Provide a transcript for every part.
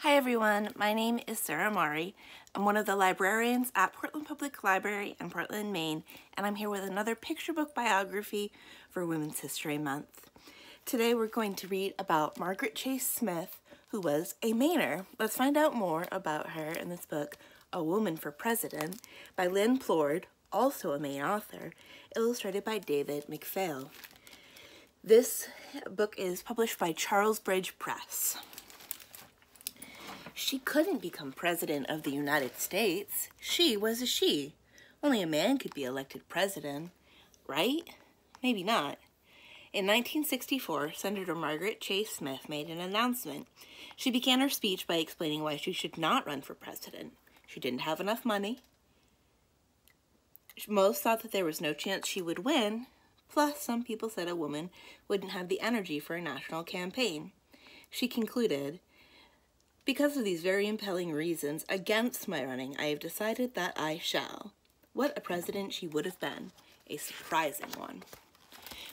Hi everyone, my name is Sarah Mari. I'm one of the librarians at Portland Public Library in Portland, Maine, and I'm here with another picture book biography for Women's History Month. Today we're going to read about Margaret Chase Smith, who was a Mainer. Let's find out more about her in this book, A Woman for President, by Lynn Plourde, also a Maine author, illustrated by David McPhail. This book is published by Charlesbridge Press. She couldn't become president of the United States. She was a she. Only a man could be elected president, right? Maybe not. In 1964, Senator Margaret Chase Smith made an announcement. She began her speech by explaining why she should not run for president. She didn't have enough money. Most thought that there was no chance she would win. Plus, some people said a woman wouldn't have the energy for a national campaign. She concluded, because of these very impelling reasons against my running, I have decided that I shall. What a president she would have been. A surprising one.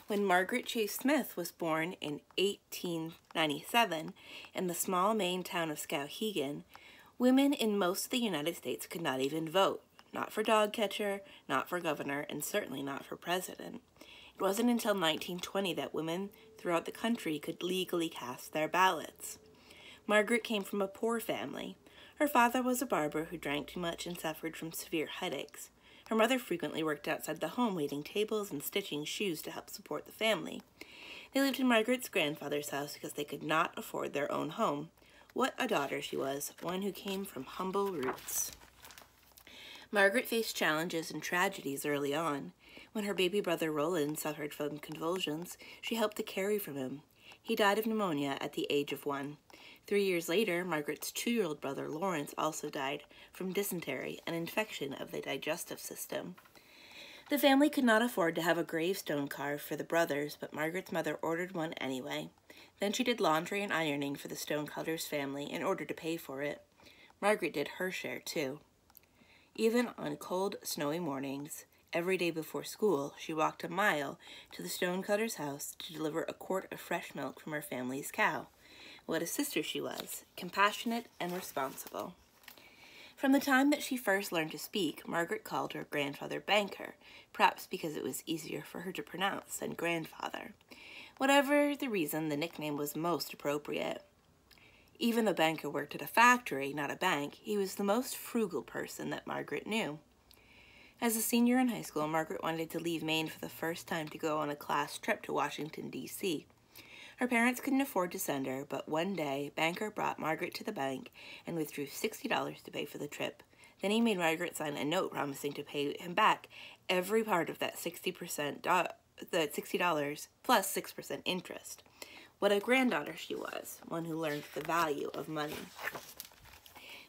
When Margaret Chase Smith was born in 1897 in the small Maine town of Skowhegan, women in most of the United States could not even vote. Not for dog catcher, not for governor, and certainly not for president. It wasn't until 1920 that women throughout the country could legally cast their ballots. Margaret came from a poor family. Her father was a barber who drank too much and suffered from severe headaches. Her mother frequently worked outside the home waiting tables and stitching shoes to help support the family. They lived in Margaret's grandfather's house because they could not afford their own home. What a daughter she was, one who came from humble roots. Margaret faced challenges and tragedies early on. When her baby brother Roland suffered from convulsions, she helped to carry from him. He died of pneumonia at the age of one. Three years later, Margaret's two-year-old brother Lawrence also died from dysentery, an infection of the digestive system. The family could not afford to have a gravestone carved for the brothers, but Margaret's mother ordered one anyway. Then she did laundry and ironing for the Stonecutter's family in order to pay for it. Margaret did her share, too. Even on cold, snowy mornings, every day before school, she walked a mile to the Stonecutter's house to deliver a quart of fresh milk from her family's cow. What a sister she was, compassionate and responsible. From the time that she first learned to speak, Margaret called her grandfather Banker, perhaps because it was easier for her to pronounce than grandfather. Whatever the reason, the nickname was most appropriate. Even though Banker worked at a factory, not a bank, he was the most frugal person that Margaret knew. As a senior in high school, Margaret wanted to leave Maine for the first time to go on a class trip to Washington, D.C. Her parents couldn't afford to send her, but one day, Banker brought Margaret to the bank and withdrew $60 to pay for the trip. Then he made Margaret sign a note promising to pay him back every part of that 60% the $60 plus 6% interest. What a granddaughter she was, one who learned the value of money.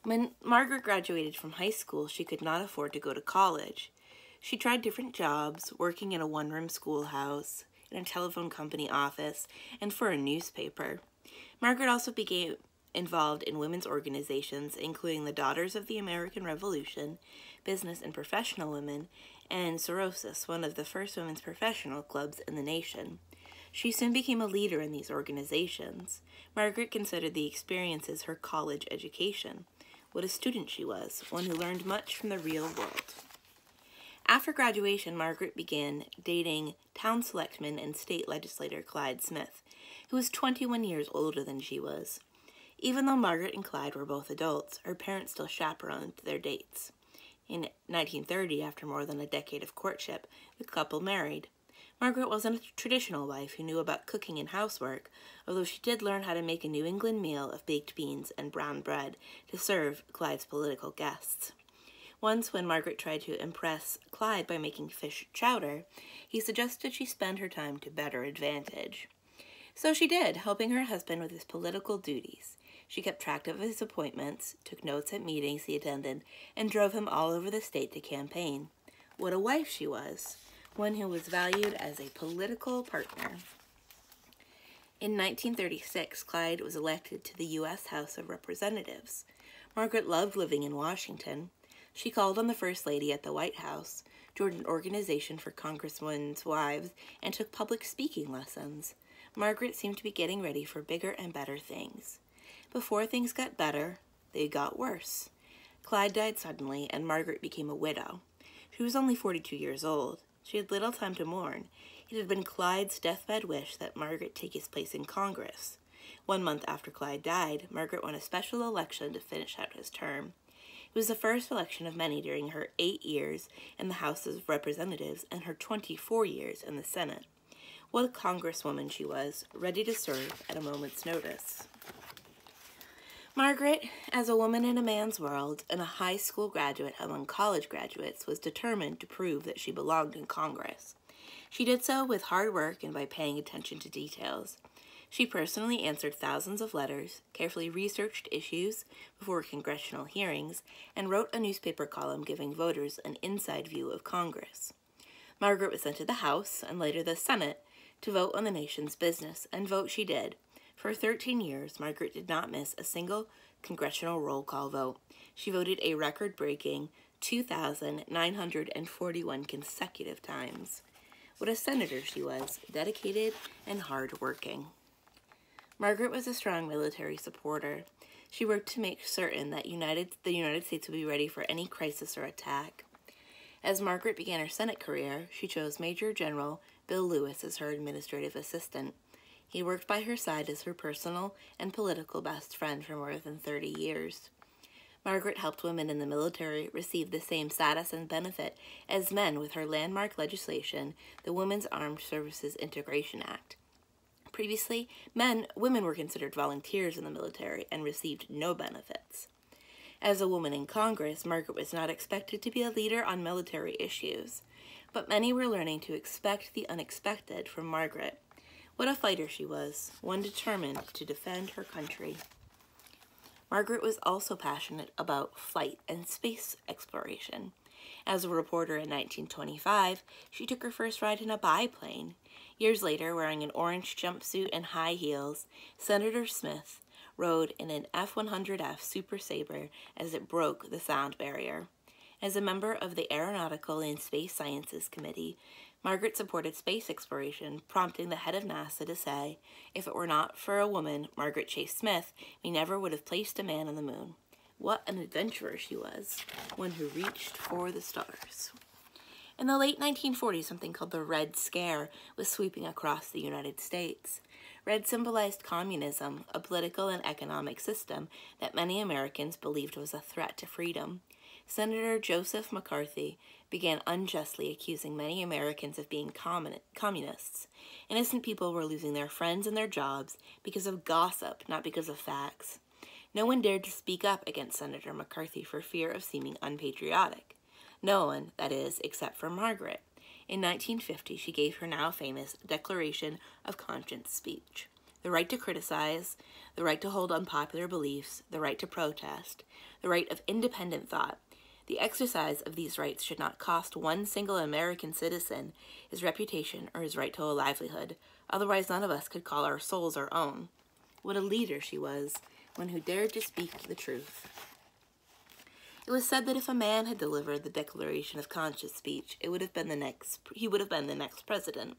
When Margaret graduated from high school, she could not afford to go to college. She tried different jobs, working in a one-room schoolhouse, in a telephone company office, and for a newspaper. Margaret also became involved in women's organizations, including the Daughters of the American Revolution, Business and Professional Women, and Sorosis, one of the first women's professional clubs in the nation. She soon became a leader in these organizations. Margaret considered the experiences her college education. What a student she was, one who learned much from the real world. After graduation, Margaret began dating town selectman and state legislator Clyde Smith, who was 21 years older than she was. Even though Margaret and Clyde were both adults, her parents still chaperoned their dates. In 1930, after more than a decade of courtship, the couple married. Margaret wasn't a traditional wife who knew about cooking and housework, although she did learn how to make a New England meal of baked beans and brown bread to serve Clyde's political guests. Once, when Margaret tried to impress Clyde by making fish chowder, he suggested she spend her time to better advantage. So she did, helping her husband with his political duties. She kept track of his appointments, took notes at meetings he attended, and drove him all over the state to campaign. What a wife she was, one who was valued as a political partner. In 1936, Clyde was elected to the U.S. House of Representatives. Margaret loved living in Washington. She called on the First Lady at the White House, joined an organization for congressmen's wives, and took public speaking lessons. Margaret seemed to be getting ready for bigger and better things. Before things got better, they got worse. Clyde died suddenly, and Margaret became a widow. She was only 42 years old. She had little time to mourn. It had been Clyde's deathbed wish that Margaret take his place in Congress. One month after Clyde died, Margaret won a special election to finish out his term. It was the first election of many during her eight years in the House of Representatives and her 24 years in the Senate. What a congresswoman she was, ready to serve at a moment's notice. Margaret, as a woman in a man's world and a high school graduate among college graduates, was determined to prove that she belonged in Congress. She did so with hard work and by paying attention to details. She personally answered thousands of letters, carefully researched issues before congressional hearings, and wrote a newspaper column giving voters an inside view of Congress. Margaret was sent to the House and later the Senate to vote on the nation's business, and vote she did. For 13 years, Margaret did not miss a single congressional roll call vote. She voted a record breaking 2,941 consecutive times. What a senator she was, dedicated and hard-working. Margaret was a strong military supporter. She worked to make certain that United, the United States would be ready for any crisis or attack. As Margaret began her Senate career, she chose Major General Bill Lewis as her administrative assistant. He worked by her side as her personal and political best friend for more than 30 years. Margaret helped women in the military receive the same status and benefit as men with her landmark legislation, the Women's Armed Services Integration Act. Previously, men, women were considered volunteers in the military and received no benefits. As a woman in Congress, Margaret was not expected to be a leader on military issues, but many were learning to expect the unexpected from Margaret. What a fighter she was, one determined to defend her country. Margaret was also passionate about flight and space exploration. As a reporter in 1925, she took her first ride in a biplane. Years later, wearing an orange jumpsuit and high heels, Senator Smith rode in an F-100F Super Sabre as it broke the sound barrier. As a member of the Aeronautical and Space Sciences Committee, Margaret supported space exploration, prompting the head of NASA to say, if it were not for a woman, Margaret Chase Smith, we never would have placed a man on the moon. What an adventurer she was, one who reached for the stars. In the late 1940s, something called the Red Scare was sweeping across the United States. Red symbolized communism, a political and economic system that many Americans believed was a threat to freedom. Senator Joseph McCarthy began unjustly accusing many Americans of being communists. Innocent people were losing their friends and their jobs because of gossip, not because of facts. No one dared to speak up against Senator McCarthy for fear of seeming unpatriotic. No one, that is, except for Margaret. In 1950, she gave her now famous Declaration of Conscience speech. The right to criticize, the right to hold unpopular beliefs, the right to protest, the right of independent thought, the exercise of these rights should not cost one single American citizen his reputation or his right to a livelihood. Otherwise, none of us could call our souls our own. What a leader she was, one who dared to speak the truth. It was said that if a man had delivered the Declaration of Conscience speech, it would have been the next he would have been the next president.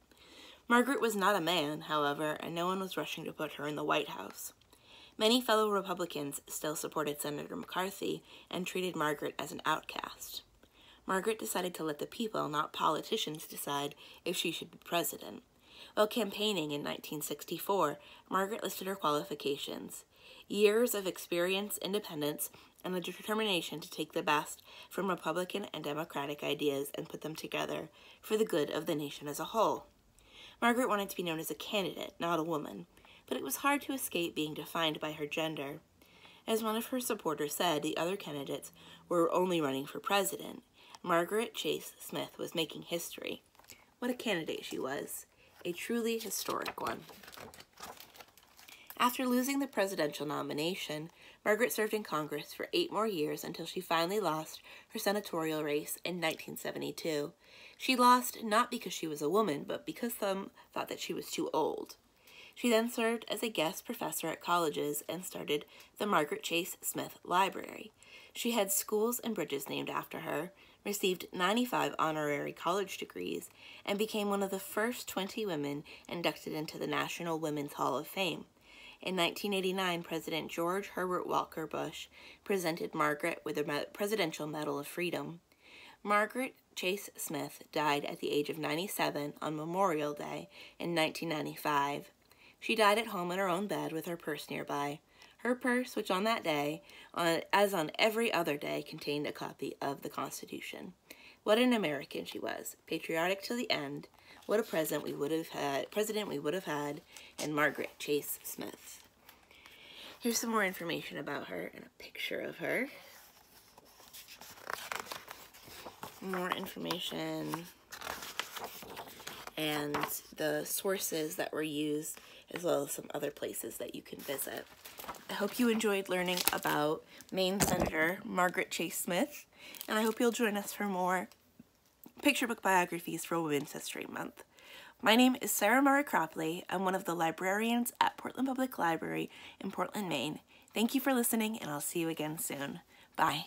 Margaret was not a man, however, and no one was rushing to put her in the White House. Many fellow Republicans still supported Senator McCarthy and treated Margaret as an outcast. Margaret decided to let the people, not politicians, decide if she should be president. While campaigning in 1964, Margaret listed her qualifications years of experience, independence, and the determination to take the best from Republican and Democratic ideas and put them together for the good of the nation as a whole. Margaret wanted to be known as a candidate, not a woman, but it was hard to escape being defined by her gender. As one of her supporters said, the other candidates were only running for president. Margaret Chase Smith was making history. What a candidate she was, a truly historic one. After losing the presidential nomination, Margaret served in Congress for eight more years until she finally lost her senatorial race in 1972. She lost not because she was a woman, but because some thought that she was too old. She then served as a guest professor at colleges and started the Margaret Chase Smith Library. She had schools and bridges named after her, received 95 honorary college degrees, and became one of the first 20 women inducted into the National Women's Hall of Fame. In 1989, President George Herbert Walker Bush presented Margaret with the Presidential Medal of Freedom. Margaret Chase Smith died at the age of 97 on Memorial Day in 1995. She died at home in her own bed with her purse nearby. Her purse, which on that day, on, as on every other day, contained a copy of the Constitution. What an American she was, patriotic to the end. What a president we would have had, president we would have had, and Margaret Chase Smith. Here's some more information about her and a picture of her. More information and the sources that were used as well as some other places that you can visit. I hope you enjoyed learning about Maine Senator Margaret Chase Smith, and I hope you'll join us for more picture book biographies for Women's History Month. My name is Sarah Mari Cropley. I'm one of the librarians at Portland Public Library in Portland, Maine. Thank you for listening, and I'll see you again soon. Bye.